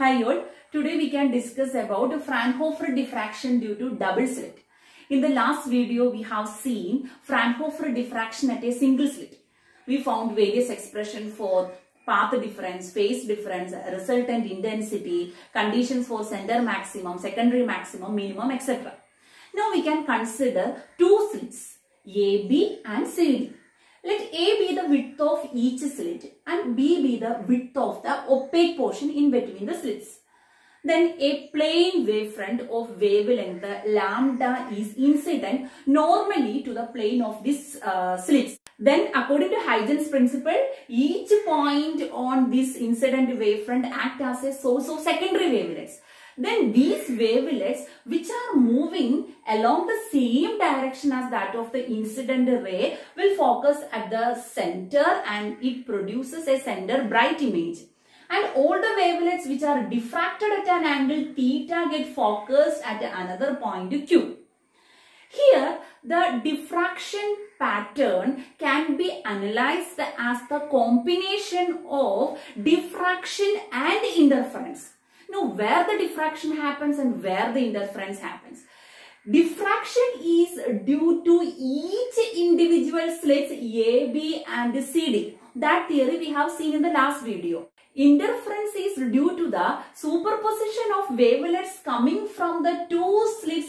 Hi all, today we can discuss about Fraunhofer diffraction due to double slit. In the last video, we have seen Fraunhofer diffraction at a single slit. We found various expression for path difference, phase difference, resultant intensity, conditions for center maximum, secondary maximum, minimum, etc. Now we can consider two slits, AB and CD. Let A be the width of each slit and B be the width of the opaque portion in between the slits. Then a plane wavefront of wavelength lambda is incident normally to the plane of this uh, slits. Then according to Huygens principle, each point on this incident wavefront act as a source of secondary wavelets. Then these wavelets which are moving along the same direction as that of the incident ray will focus at the center and it produces a center bright image and all the wavelets which are diffracted at an angle theta get focused at another point q. Here, the diffraction pattern can be analyzed as the combination of diffraction and interference. Now, where the diffraction happens and where the interference happens. Diffraction is due to each individual slits A, B and CD. That theory we have seen in the last video. Interference is due to the superposition of wavelets coming from the two slits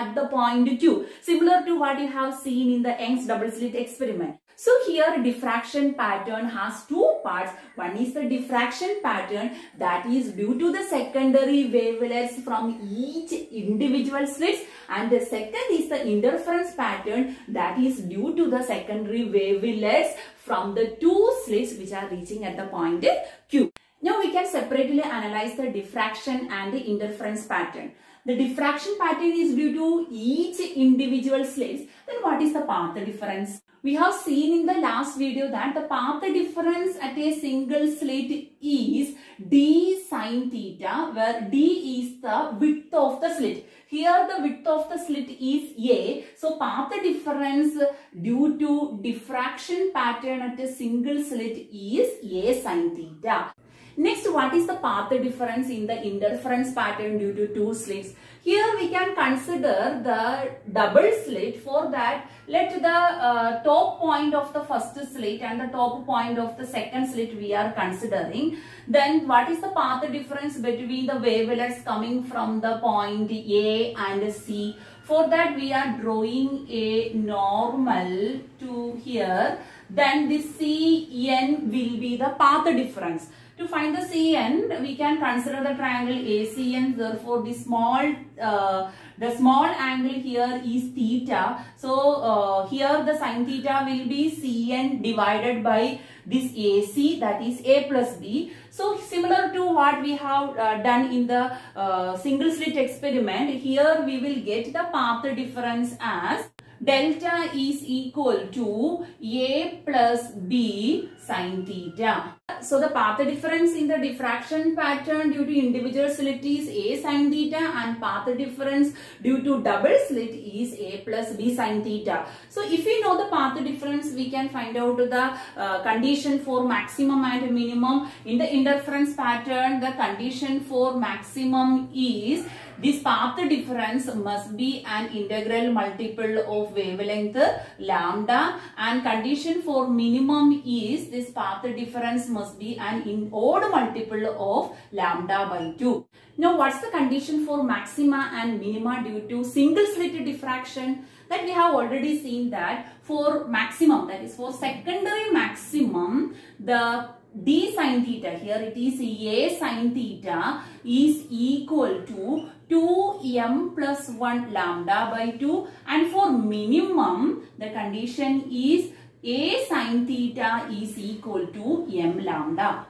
at the point Q. Similar to what you have seen in the Young's double slit experiment. So here diffraction pattern has two parts. One is the diffraction pattern that is due to the secondary wavelets from each individual slits and the second is the interference pattern that is due to the secondary wavelets from the two slits which are reaching at the point Q. Now we can separately analyze the diffraction and the interference pattern. The diffraction pattern is due to each individual slits. Then what is the path difference? We have seen in the last video that the path difference at a single slit is d sine theta where d is the width of the slit. Here the width of the slit is a. So path difference due to diffraction pattern at a single slit is a sine theta. Next, what is the path difference in the interference pattern due to two slits? Here we can consider the double slit. For that, let the uh, top point of the first slit and the top point of the second slit we are considering. Then what is the path difference between the wavelets coming from the point A and C? For that, we are drawing a normal to here. Then this CN will be the path difference. To find the CN, we can consider the triangle ACN. Therefore, the small uh, the small angle here is theta. So, uh, here the sine theta will be Cn divided by this AC that is A plus B. So, similar to what we have uh, done in the uh, single slit experiment, here we will get the path difference as delta is equal to A plus B theta. So the path difference in the diffraction pattern due to individual slit is A sine theta and path difference due to double slit is A plus B sine theta. So if we know the path difference, we can find out the uh, condition for maximum and minimum. In the interference pattern, the condition for maximum is this path difference must be an integral multiple of wavelength lambda and condition for minimum is this path difference must be an in odd multiple of lambda by 2. Now what's the condition for maxima and minima due to single slit diffraction? That we have already seen that for maximum that is for secondary maximum the d sine theta here it is a sine theta is equal to 2m plus 1 lambda by 2 and for minimum the condition is a sine theta is equal to m lambda.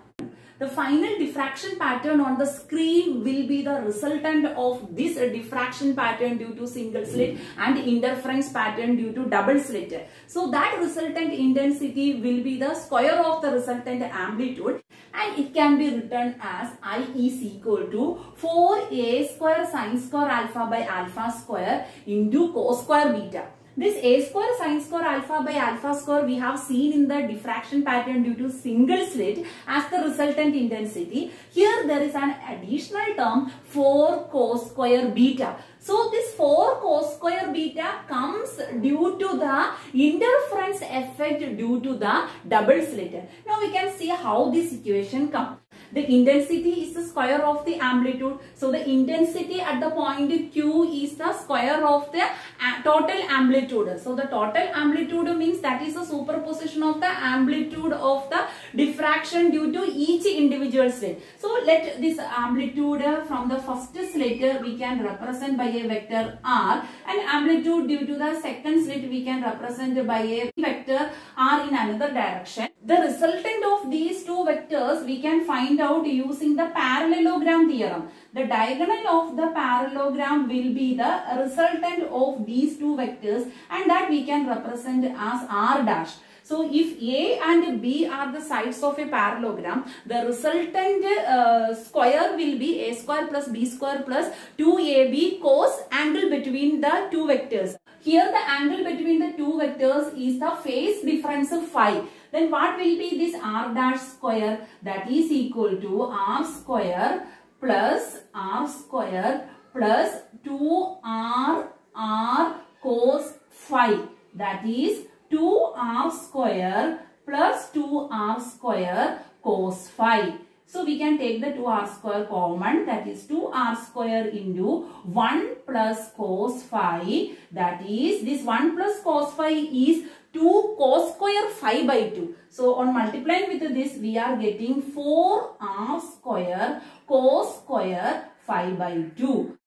The final diffraction pattern on the screen will be the resultant of this diffraction pattern due to single slit and interference pattern due to double slit. So that resultant intensity will be the square of the resultant amplitude and it can be written as I is equal to 4a square sine square alpha by alpha square into cos square beta. This a square sine square alpha by alpha square we have seen in the diffraction pattern due to single slit as the resultant intensity. Here there is an additional term 4 cos square beta. So this 4 cos square beta comes due to the interference effect due to the double slit. Now we can see how this equation comes. The intensity is the square of the amplitude. So the intensity at the point Q is the square of the uh, total amplitude. So the total amplitude means that is the superposition of the amplitude of the diffraction due to each individual slit. So let this amplitude from the first slit we can represent by a vector R and amplitude due to the second slit we can represent by a vector R in another direction. The resultant of these two vectors we can find out using the parallelogram theorem. The diagonal of the parallelogram will be the resultant of these two vectors and that we can represent as R dash. So if A and B are the sides of a parallelogram, the resultant uh, square will be A square plus B square plus 2AB cos angle between the two vectors. Here the angle between the two vectors is the phase difference of phi. Then what will be this R dash square? That is equal to R square plus R square plus 2R R cos phi. That is 2r square plus 2r square cos phi. So we can take the 2r square common that is 2r square into 1 plus cos phi that is this 1 plus cos phi is 2 cos square phi by 2. So on multiplying with this we are getting 4r square cos square phi by 2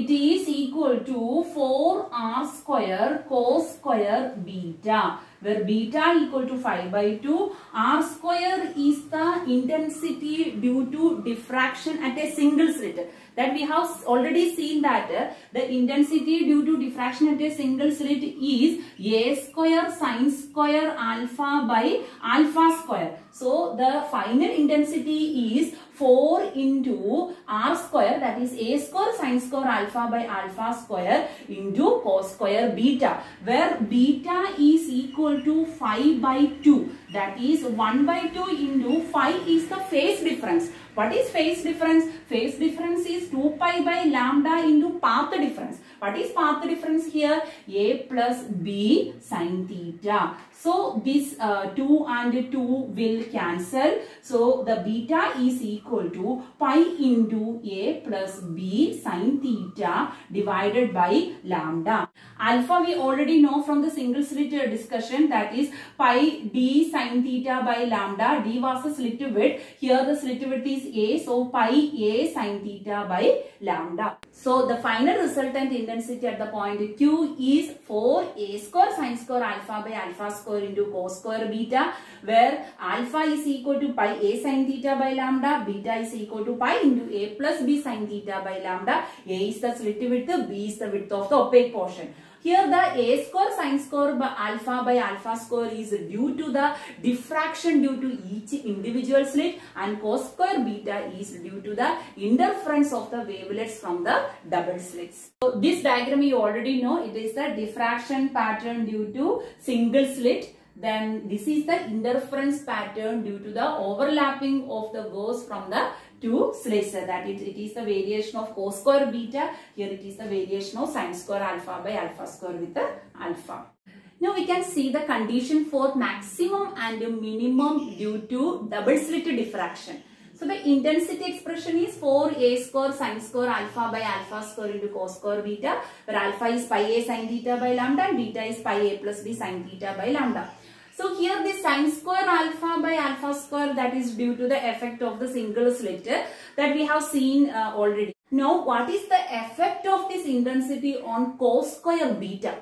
it is equal to 4r square cos square beta where beta equal to phi by 2 r square is the intensity due to diffraction at a single slit that we have already seen that uh, the intensity due to diffraction at a single slit is a square sine square alpha by alpha square. So the final intensity is 4 into r square that is a square sine square alpha by alpha square into cos square beta where beta is equal to phi by 2 that is 1 by 2 into phi is the phase difference. What is phase difference? Phase difference is 2 pi by lambda into path difference. What is path difference here? A plus B sine theta. So this uh, 2 and 2 will cancel. So the beta is equal to pi into A plus B sine theta divided by lambda. Alpha we already know from the single slit discussion that is pi d sine theta by lambda. D was the slit width. Here the slit width is A. So pi A sine theta by lambda. So the final resultant intensity at the point Q is 4 A square sine square alpha by alpha square into cos square beta where alpha is equal to pi A sine theta by lambda. Beta is equal to pi into A plus B sine theta by lambda. A is the slit width, B is the width of the opaque portion. Here the A square sine square by alpha by alpha square is due to the diffraction due to each individual slit and cos square beta is due to the interference of the wavelets from the double slits. So this diagram you already know it is the diffraction pattern due to single slit then this is the interference pattern due to the overlapping of the waves from the two slits that it, it is the variation of cos square beta. Here it is the variation of sine square alpha by alpha square with the alpha. Now we can see the condition for maximum and minimum due to double slit diffraction. So the intensity expression is 4a square sine square alpha by alpha square into cos square beta where alpha is pi a sine theta by lambda and beta is pi a plus b sine theta by lambda. So here the sine square alpha by alpha square that is due to the effect of the single slit that we have seen uh, already. Now what is the effect of this intensity on cos square beta?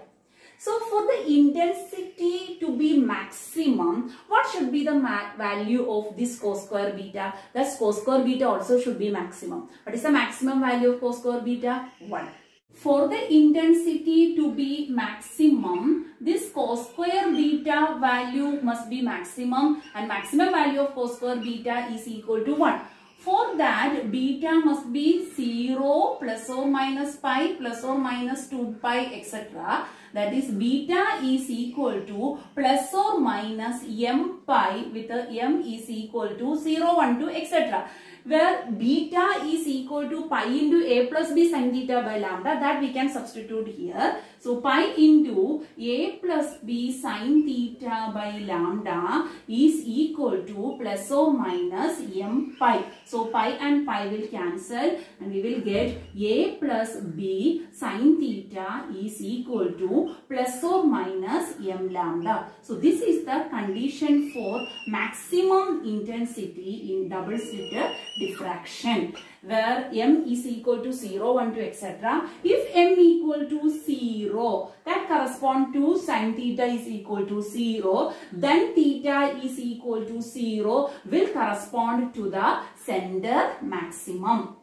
So for the intensity to be maximum, what should be the value of this cos square beta? Thus cos square beta also should be maximum. What is the maximum value of cos square beta? 1. For the intensity to be maximum, this cos square beta value must be maximum and maximum value of cos square beta is equal to 1. For that, beta must be 0 plus or minus pi plus or minus 2 pi etc. That is beta is equal to plus or minus m pi with a m is equal to 0, 1, 2 etc where beta is equal to pi into a plus b sin theta by lambda that we can substitute here. So pi into a plus b sin theta by lambda is equal to plus or minus m pi. So pi and pi will cancel and we will get a plus b sin theta is equal to plus or minus m lambda. So this is the condition for maximum intensity in double slit diffraction where m is equal to 0, 1, 2, etc. If m equal to 0, that correspond to sin theta is equal to 0, then theta is equal to 0 will correspond to the center maximum.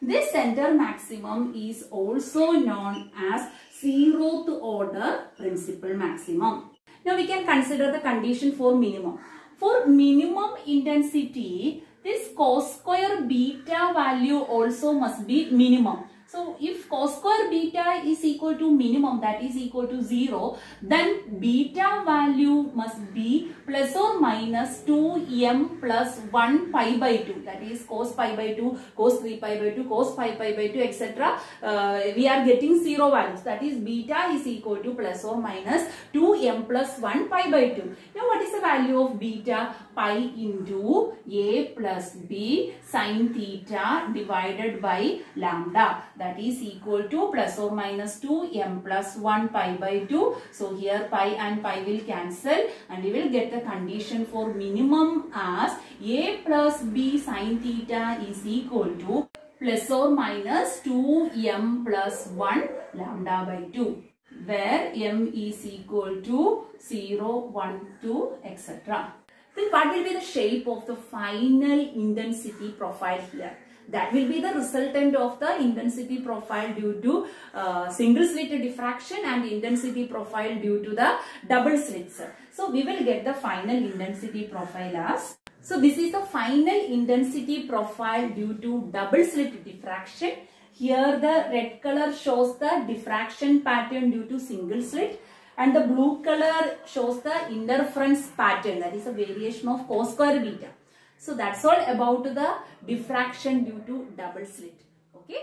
This center maximum is also known as zeroth order principal maximum. Now we can consider the condition for minimum. For minimum intensity, this cos square beta value also must be minimum. So if cos square beta is equal to minimum that is equal to 0 then beta value must be plus or minus 2m plus 1 pi by 2 that is cos pi by 2 cos 3 pi by 2 cos 5 pi by 2 etc. Uh, we are getting 0 values that is beta is equal to plus or minus 2m plus 1 pi by 2. Now what is the value of beta? Pi into a plus b sin theta divided by lambda that is equal to plus or minus 2 m plus 1 pi by 2. So here pi and pi will cancel and we will get the condition for minimum as a plus b sin theta is equal to plus or minus 2 m plus 1 lambda by 2 where m is equal to 0, 1, 2 etc. Then what will be the shape of the final intensity profile here? That will be the resultant of the intensity profile due to uh, single slit diffraction and intensity profile due to the double slits. So we will get the final intensity profile as. So this is the final intensity profile due to double slit diffraction. Here the red color shows the diffraction pattern due to single slit and the blue color shows the interference pattern that is a variation of cos square beta. So that's all about the diffraction due to double slit. Okay.